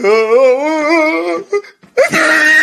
oh.